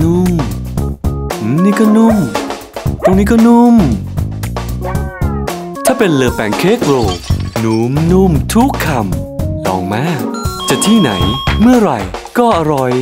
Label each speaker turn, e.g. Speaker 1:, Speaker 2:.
Speaker 1: นุ่มนี่ก็นุ่ม ตรงนี้ก็นุ่ม ถ้าเป็นเลอแปงเค้กโรลนุ่มนุ่มทุกคำลองมาจะที่ไหน เมื่อไหร่ก็อร่อย